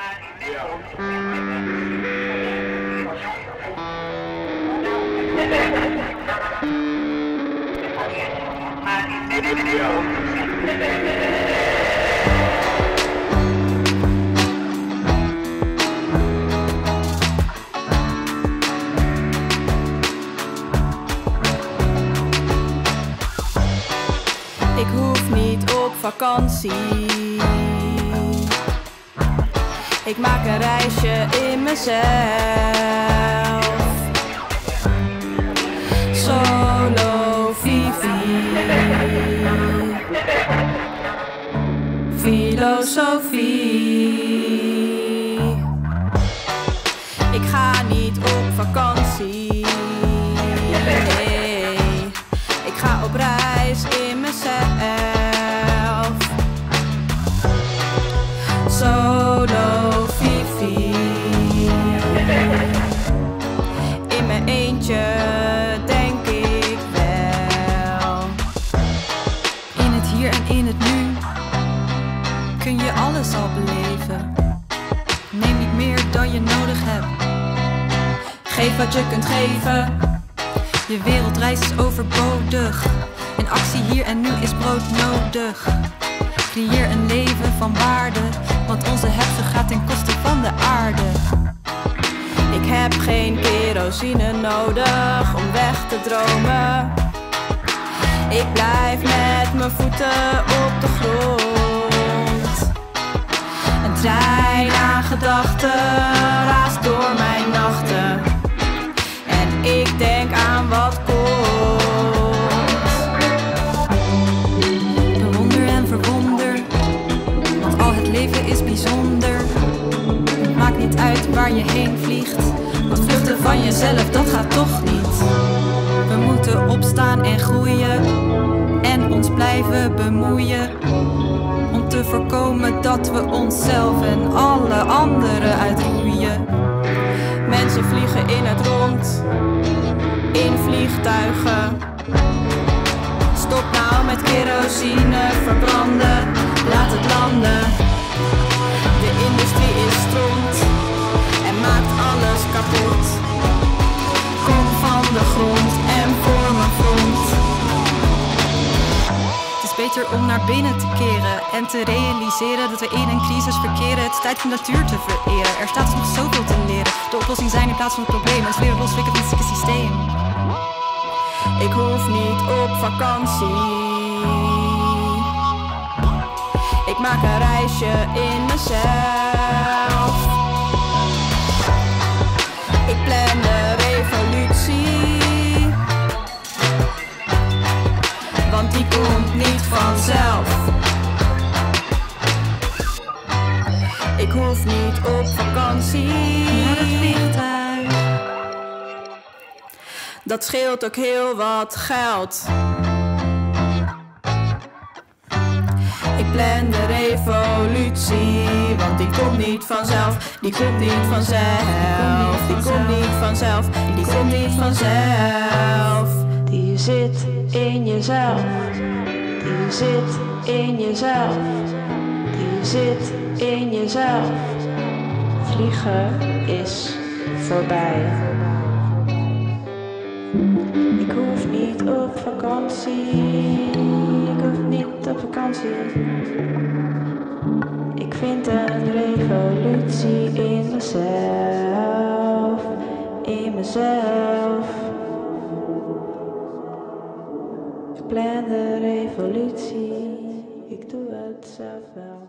Ik hoef niet op vakantie. Ik maak een reisje in mezelf. Solo Vivi. Filosofie. Ik ga niet op vakantie. En in het nu kun je alles al beleven. Neem niet meer dan je nodig hebt. Geef wat je kunt geven. Je wereldreis is overbodig. En actie hier en nu is broodnodig. Creëer een leven van waarde, want onze hefte gaat ten koste van de aarde. Ik heb geen kerosine nodig om weg te dromen. Ik blijf met mijn voeten op de grond. Een trein aan gedachten raast door mijn nachten. En ik denk aan wat komt. Bewonder en verwonder, want al het leven is bijzonder. Maakt niet uit waar je heen vliegt, want vluchten van jezelf, dat gaat toch niet. We moeten opstaan en groeien blijven bemoeien. Om te voorkomen dat we onszelf en alle anderen uitroeien. Mensen vliegen in het rond, in vliegtuigen. Stop nou met kerosine verbranden, laat het landen. De industrie is stront om naar binnen te keren en te realiseren dat we in een crisis verkeren. Het is tijd om natuur te vereren. Er staat dus nog zoveel te leren. De oplossing zijn in plaats van het probleem. Is weer loswikken van het systeem. Ik hoef niet op vakantie. Ik maak een reisje in mezelf. Ik plan de revolutie. Ik hoef niet op vakantie. Dat scheelt ook heel wat geld. Ik plan de revolutie, want die komt niet vanzelf. Die komt niet vanzelf. Die komt niet vanzelf. Die komt niet vanzelf. Die zit in jezelf. Die zit in jezelf. Zit in jezelf. Vliegen is voorbij. Ik hoef niet op vakantie. Ik hoef niet op vakantie. Ik vind een revolutie in mezelf. In mezelf. Ik plan de revolutie. Ik doe het zelf wel.